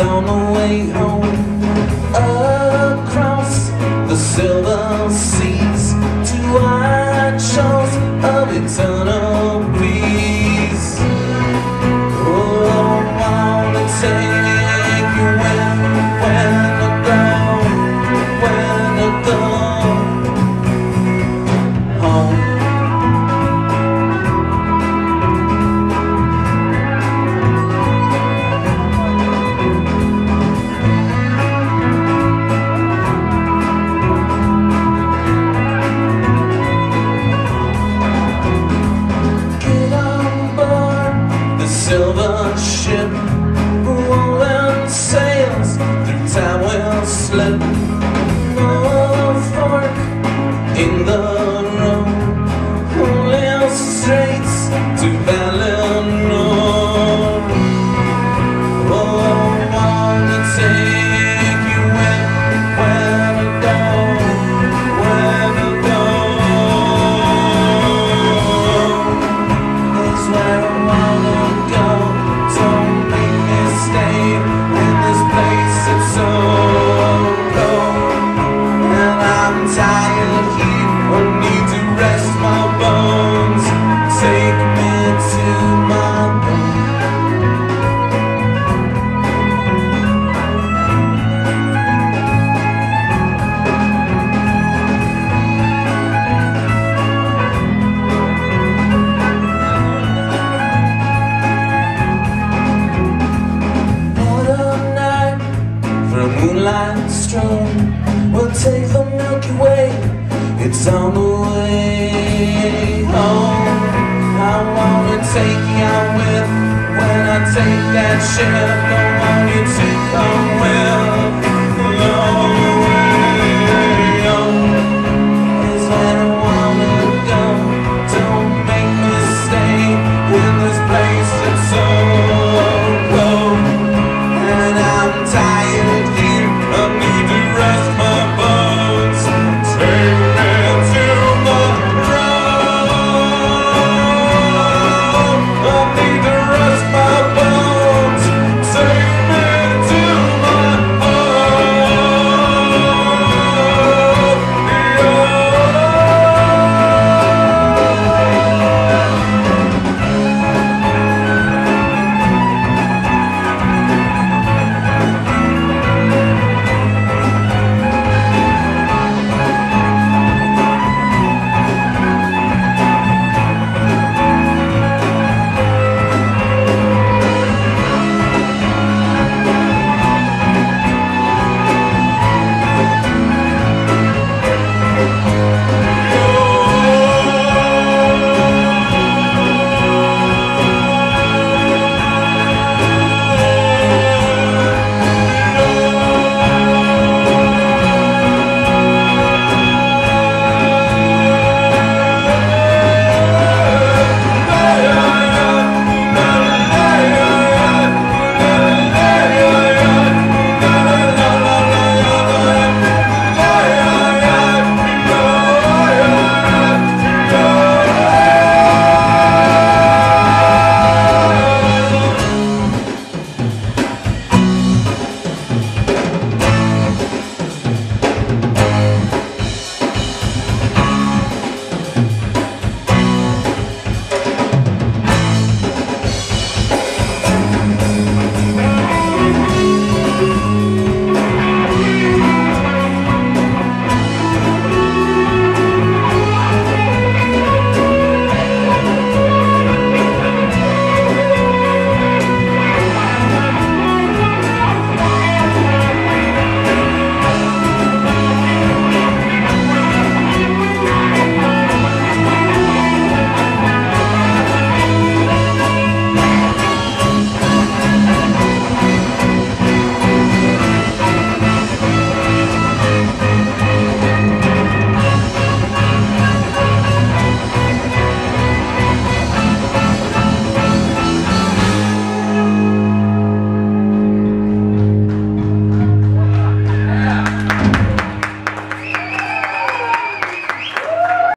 on the way home. ship strung. We'll take the Milky Way, it's on the way home. I wanna take you out with when I take that ship.